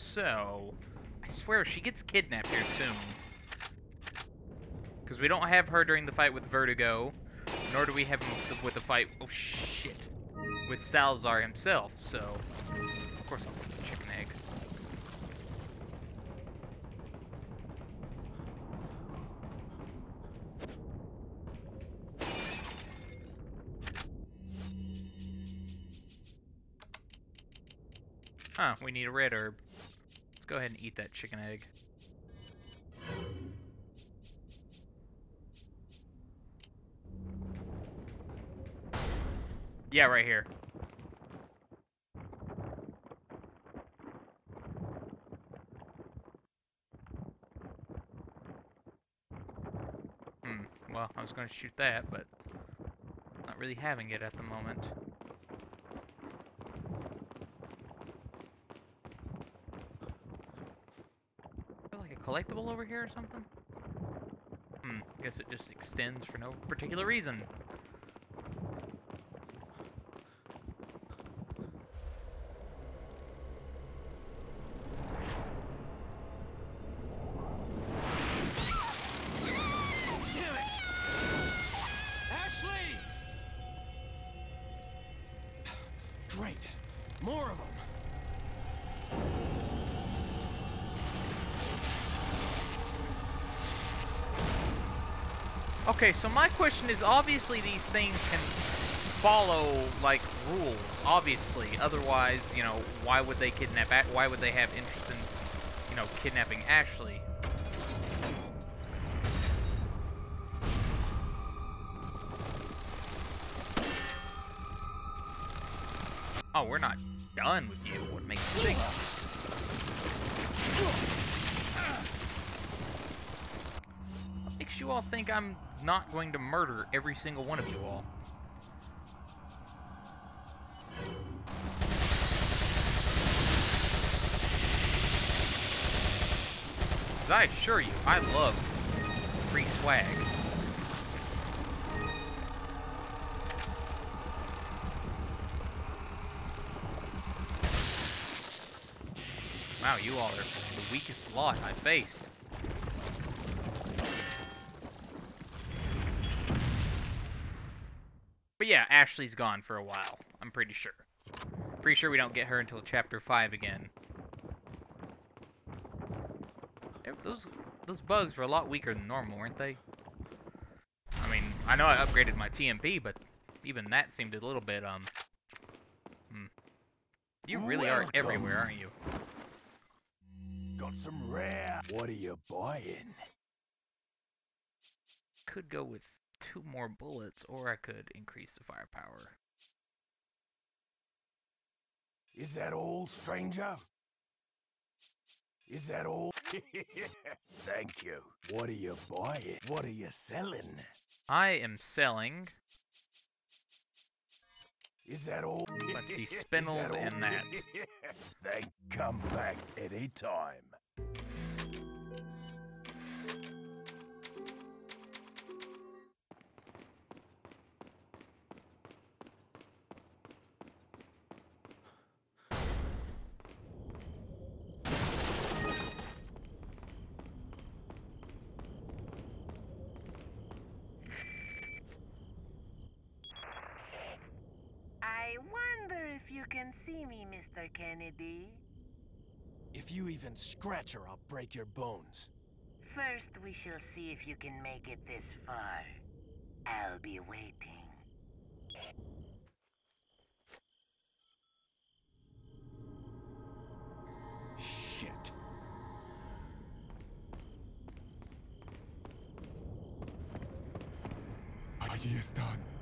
So, I swear she gets kidnapped here soon. Because we don't have her during the fight with Verdugo, nor do we have him with the, fight. Oh shit! With Salazar himself. So, of course I'll take the chicken egg. Huh, we need a red herb. Go ahead and eat that chicken egg. Yeah, right here. Hmm, well, I was going to shoot that, but not really having it at the moment. Feel like a collectible over here or something? Hmm, I guess it just extends for no particular reason. Okay, so my question is, obviously these things can follow, like, rules, obviously. Otherwise, you know, why would they kidnap, why would they have interest in, you know, kidnapping Ashley? Oh, we're not done with you. What makes you think? What makes you all think I'm not going to murder every single one of you all? Because I assure you, I love free swag. Wow, you all are the weakest lot I faced. Yeah, Ashley's gone for a while. I'm pretty sure. Pretty sure we don't get her until chapter 5 again. Those those bugs were a lot weaker than normal, weren't they? I mean, I know I upgraded my TMP, but even that seemed a little bit, um... Hmm. You really are everywhere, aren't you? Got some rare. What are you buying? Could go with two more bullets, or I could increase the firepower. Is that all, stranger? Is that all? Thank you. What are you buying? What are you selling? I am selling Is that all? Let's see, spindles all? and that. then come back anytime. Kennedy. If you even scratch her, I'll break your bones. First, we shall see if you can make it this far. I'll be waiting. Shit. Allí están.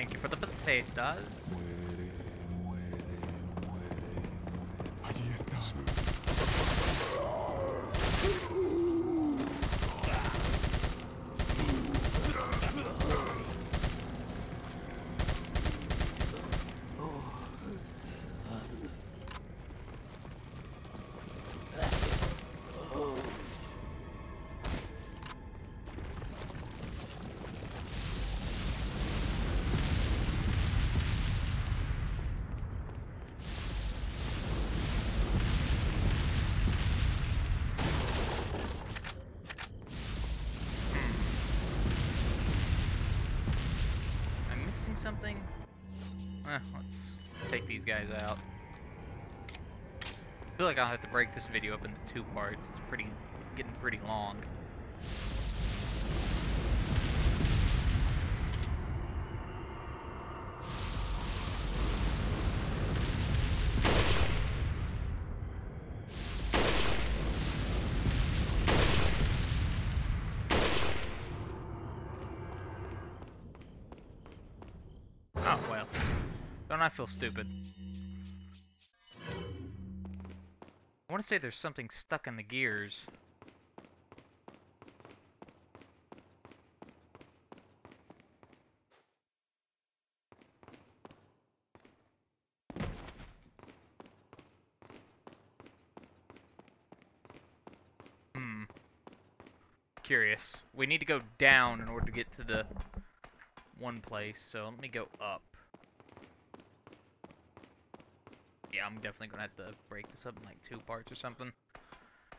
Thank you for the potatoes. Something? Eh, let's take these guys out. I feel like I'll have to break this video up into two parts. It's pretty, getting pretty long. Oh, well. Don't I feel stupid? I want to say there's something stuck in the gears. Hmm. Curious. We need to go down in order to get to the one place, so let me go up. Yeah, I'm definitely gonna have to break this up in like two parts or something.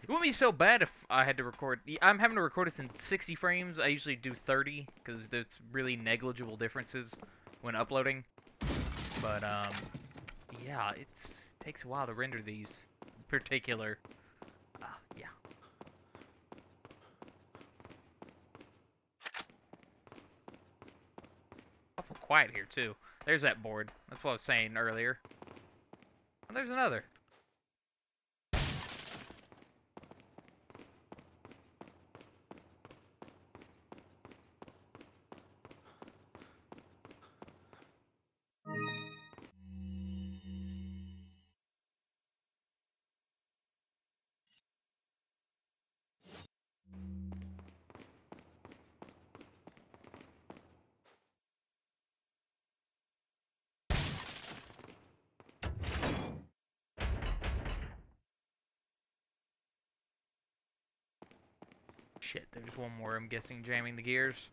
It wouldn't be so bad if I had to record. I'm having to record this in 60 frames. I usually do 30 because there's really negligible differences when uploading. But um, yeah, it's it takes a while to render these particular. Uh, yeah. Awful quiet here too. There's that board. That's what I was saying earlier. There's another. There's I'm guessing, jamming the gears.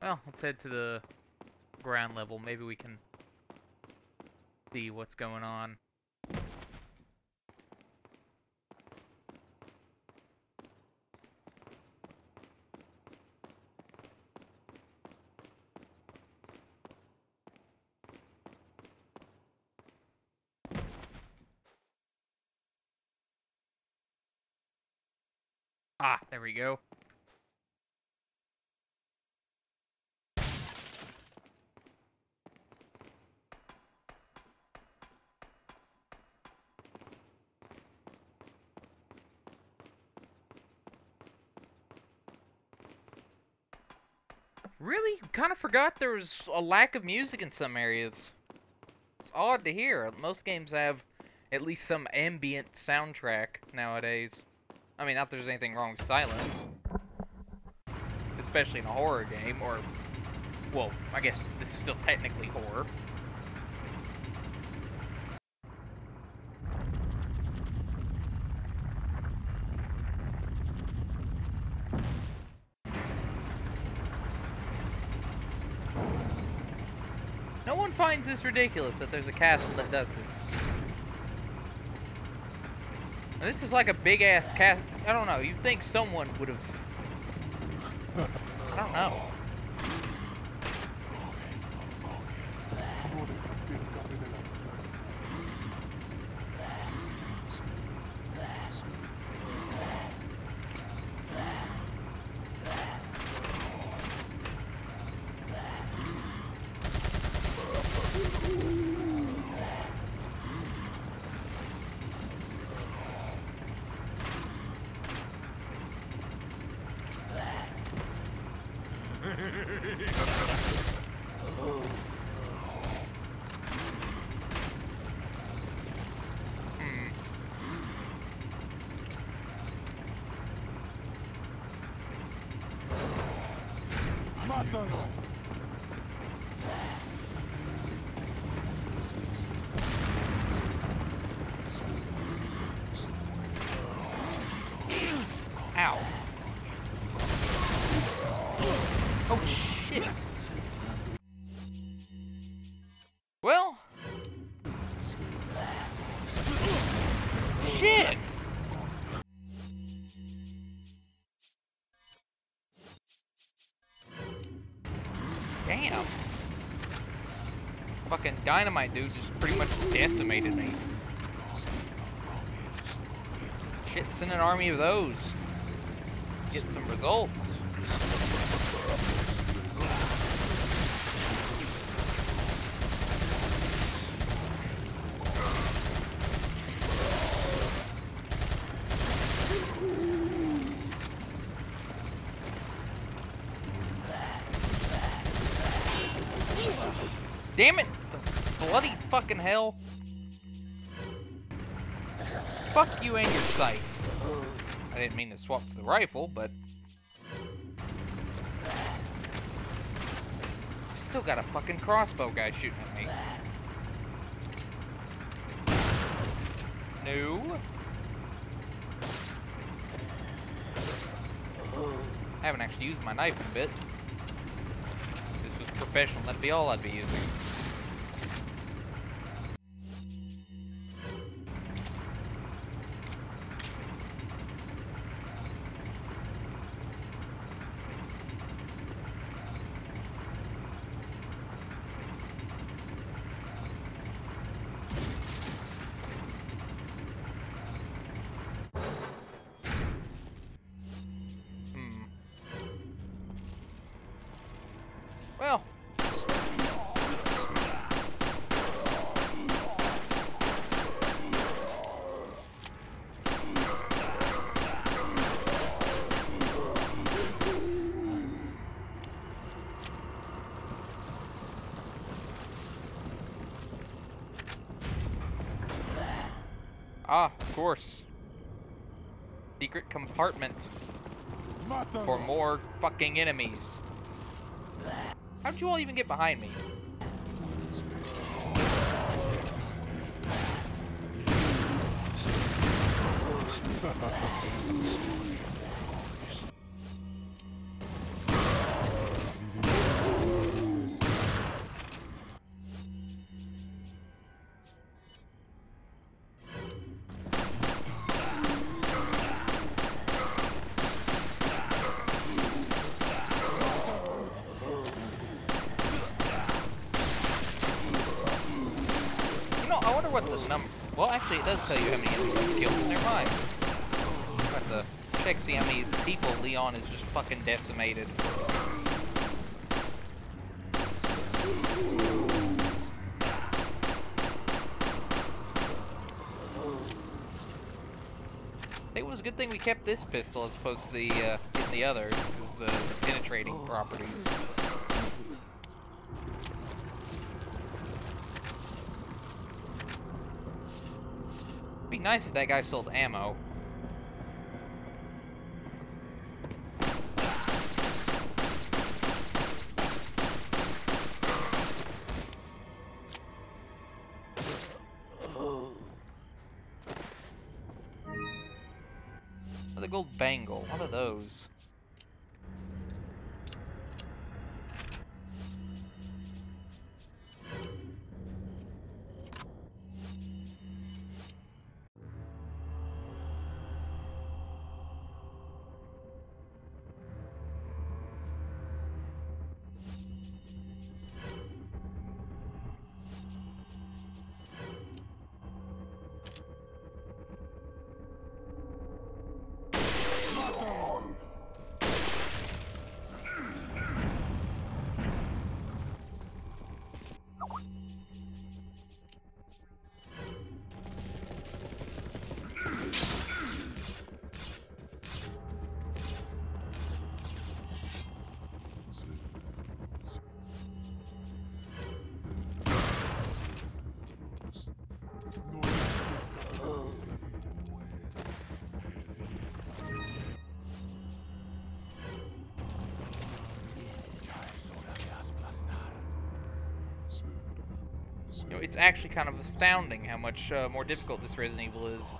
Well, let's head to the ground level. Maybe we can see what's going on. Ah, there we go. Really? Kind of forgot there was a lack of music in some areas. It's odd to hear. Most games have at least some ambient soundtrack nowadays. I mean, not there's anything wrong with silence. Especially in a horror game, or... Well, I guess this is still technically horror. No one finds this ridiculous that there's a castle that does this. This is like a big ass cat. I don't know. You'd think someone would have. I don't know. Hmm. ¡Mátalo! Ow. Oh shit. Well. Shit. Dynamite dudes just pretty much decimated me. Shit, send an army of those. Get some results. Damn it! The bloody fucking hell! Fuck you and your sight. I didn't mean to swap to the rifle, but... Still got a fucking crossbow guy shooting at me. No. I haven't actually used my knife in a bit. This was professional, that'd be all I'd be using. Secret compartment for more fucking enemies. How'd you all even get behind me? what the number. Well, actually, it does tell you how many you've killed. Never mind. About to check how many people Leon is just fucking decimated. It was a good thing we kept this pistol as opposed to the uh, the other, because the, the penetrating properties. Nice if that guy sold ammo. Oh, the gold bangle. What are those? You know, it's actually kind of astounding how much uh, more difficult this Resident Evil is.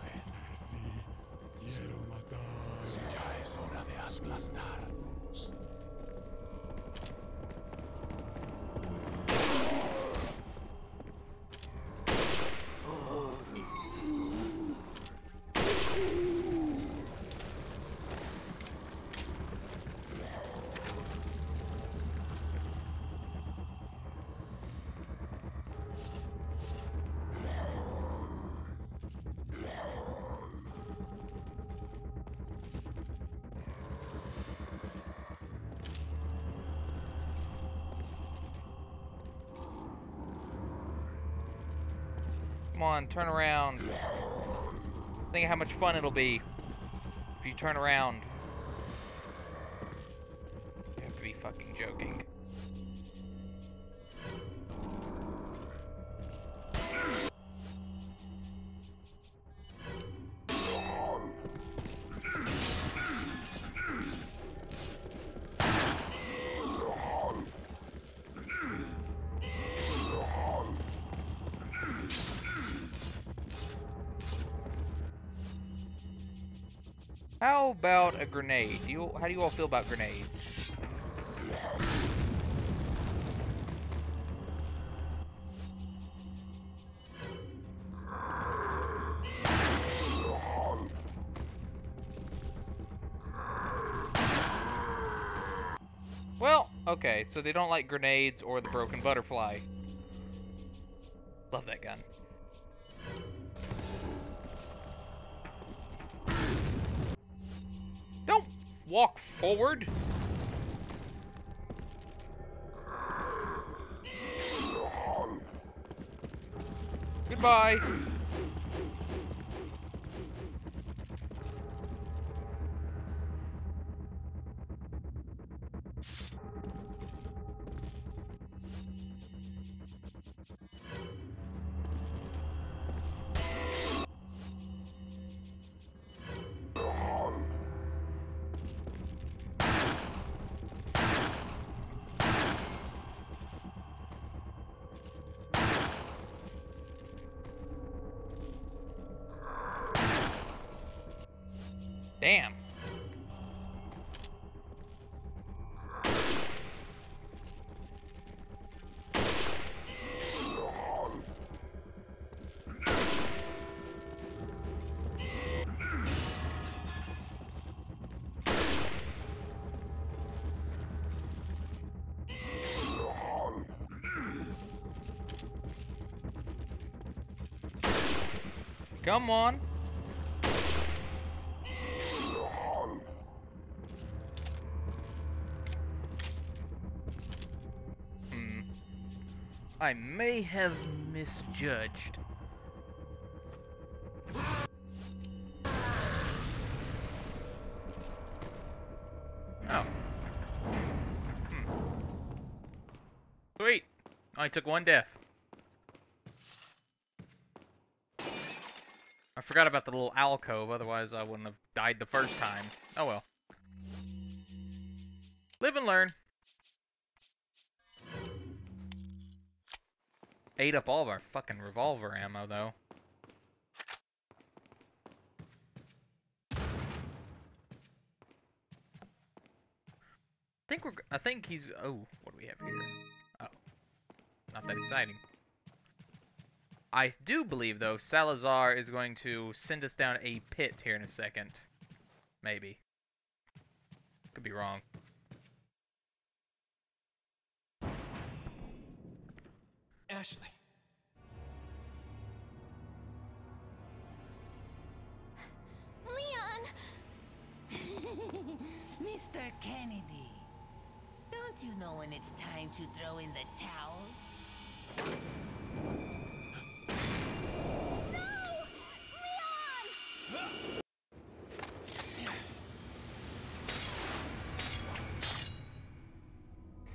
Come on, turn around. Think of how much fun it'll be if you turn around. How about a grenade? Do you, how do you all feel about grenades? Well, okay, so they don't like grenades or the broken butterfly. Love that gun. Walk forward. Goodbye. Come on. Hmm. I may have misjudged. Oh. Hmm. Sweet. Only took one death. I forgot about the little alcove, otherwise I wouldn't have died the first time. Oh well. Live and learn. Ate up all of our fucking revolver ammo, though. I think we're. I think he's. Oh, what do we have here? Oh, not that exciting. I do believe, though, Salazar is going to send us down a pit here in a second. Maybe. Could be wrong. Ashley. Leon! Mr. Kennedy, don't you know when it's time to throw in the towel?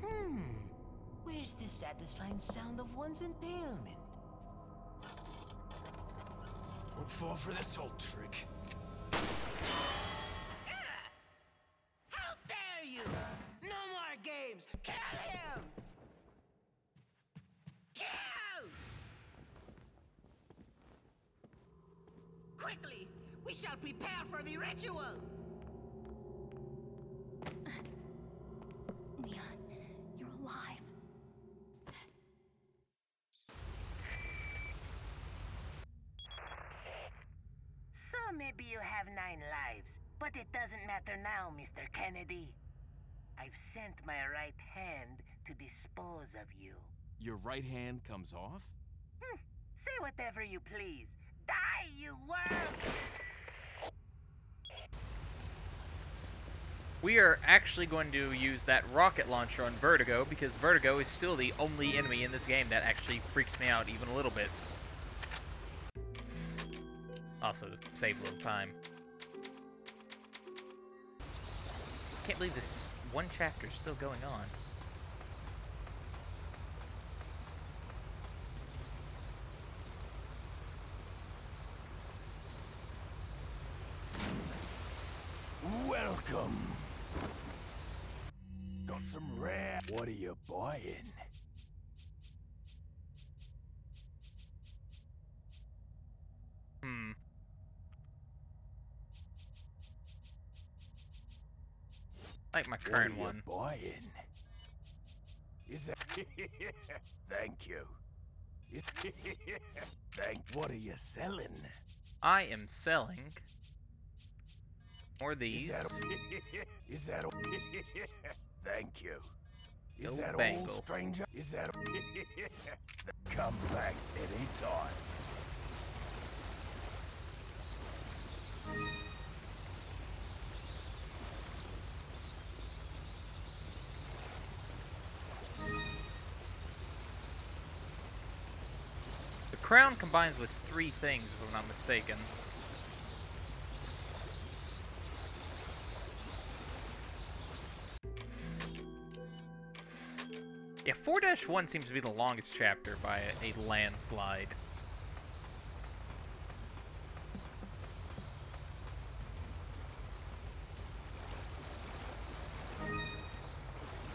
Hmm. Where's the satisfying sound of one's impalement? Won't fall for this old trick. Ah! How dare you! No more games! Kill him! Kill! Quickly! We shall prepare for the ritual! Leon, you're alive. So maybe you have nine lives, but it doesn't matter now, Mr. Kennedy. I've sent my right hand to dispose of you. Your right hand comes off? Hmm. Say whatever you please. Die, you worm! We are actually going to use that rocket launcher on Verdugo because Verdugo is still the only enemy in this game that actually freaks me out even a little bit. Also, to save a little time. Can't believe this one chapter's still going on. Welcome. Got some rare. What are you buying? Hmm. My What are current you one. buying? Is that? Thank you. Thank. What are you selling? I am selling more of Is these. that? Is that? Thank you. Is Yo, that Bangle. stranger? Is that? Come back anytime. Crown combines with three things, if I'm not mistaken. Yeah, 4-1 seems to be the longest chapter by a, a landslide.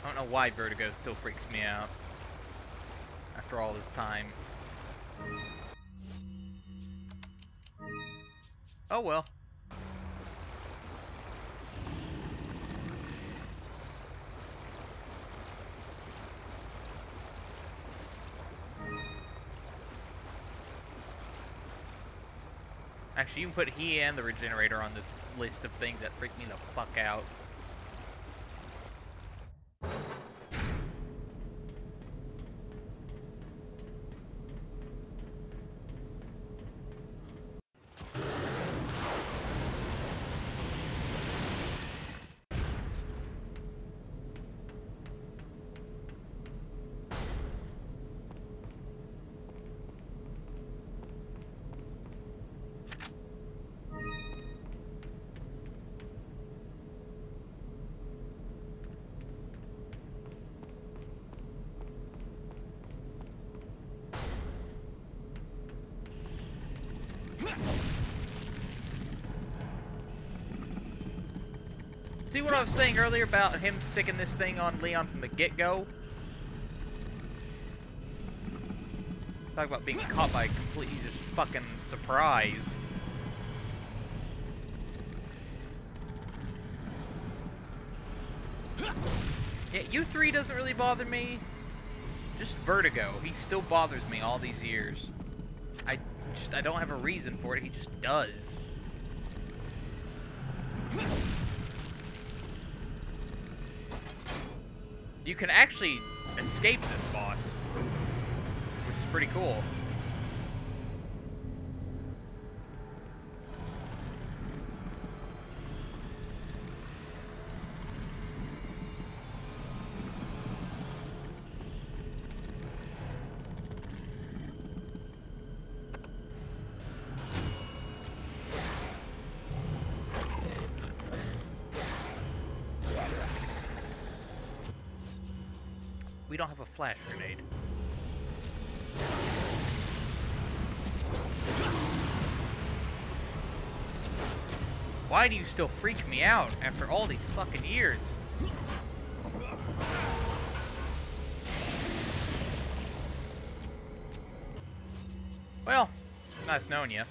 I don't know why Verdugo still freaks me out after all this time. Oh well. Actually, you can put he and the regenerator on this list of things that freak me the fuck out. See what I was saying earlier about him sicking this thing on Leon from the get-go? Talk about being caught by a completely just fucking surprise. Yeah, U3 doesn't really bother me. Just Verdugo. He still bothers me all these years. I just, I don't have a reason for it. He just does. You can actually escape this boss, which is pretty cool. Flash grenade. Why do you still freak me out after all these fucking years? Well, nice knowing you.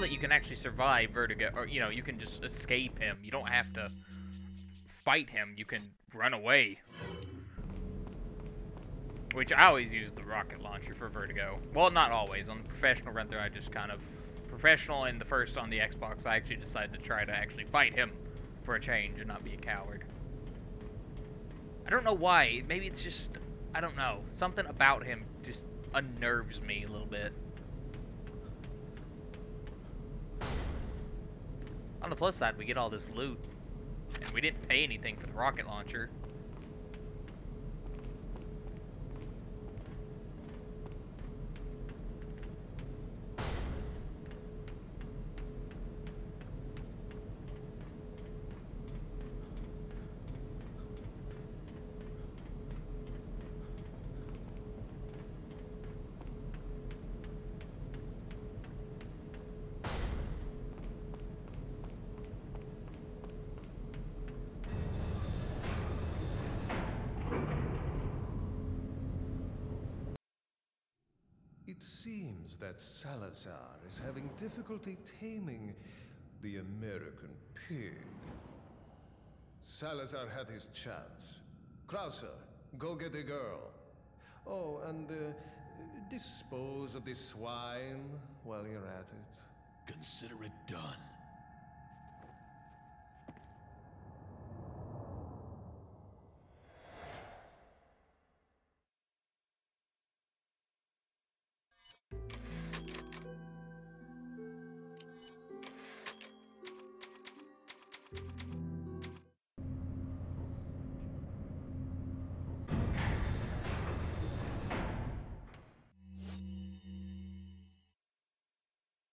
Cool that you can actually survive Verdugo, or you know, you can just escape him. You don't have to fight him. You can run away. Which I always use the rocket launcher for Verdugo. Well, not always. On the professional run through, I just kind of professional and the first on the Xbox. I actually decided to try to actually fight him for a change and not be a coward. I don't know why. Maybe it's just I don't know. Something about him just unnerves me a little bit. On the plus side, we get all this loot. And we didn't pay anything for the rocket launcher. It seems that Salazar is having difficulty taming the American pig. Salazar had his chance. Krauser, go get the girl. Oh, and uh, dispose of the swine while you're at it. Consider it done.